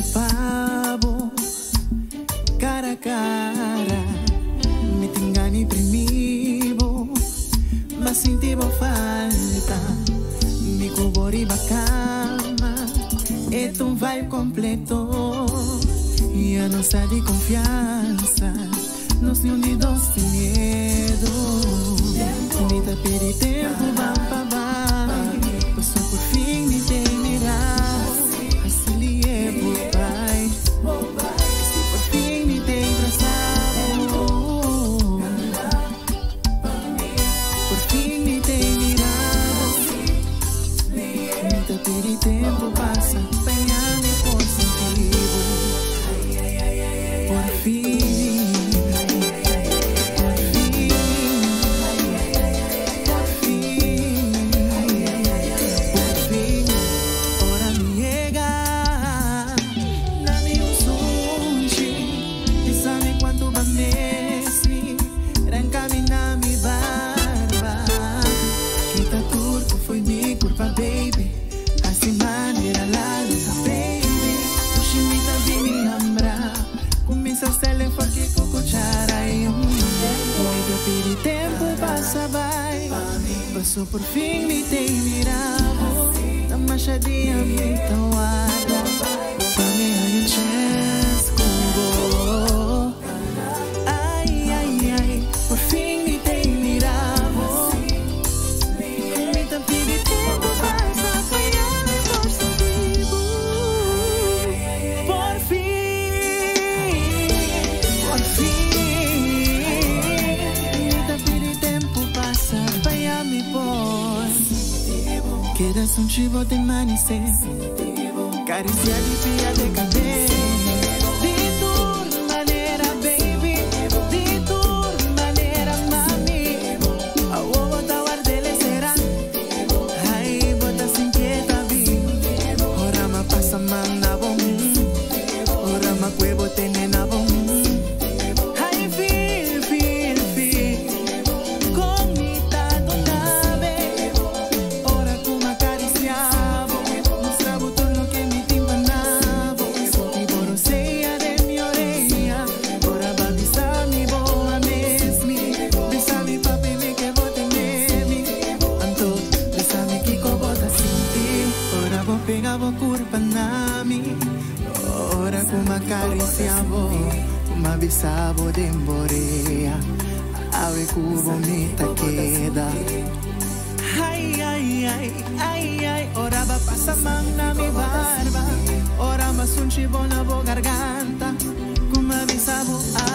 te pavo cara a cara me tingani primivo mas sentivo falta Me cuboriba calma e tu vai completo e a nossa de confiança nos unidos sem medo Isso por fim me tem mirado. Na machadinha me tão arda Pra me Quedas un chivo de manicé, cariciar y pía de café. acariciavo, ma besavo d'emborea, ave cu bonita queda. Ay, ay, ay, ay, ora oraba pasa manga mi barba, oraba sunchi bona bo garganta, cum besavo a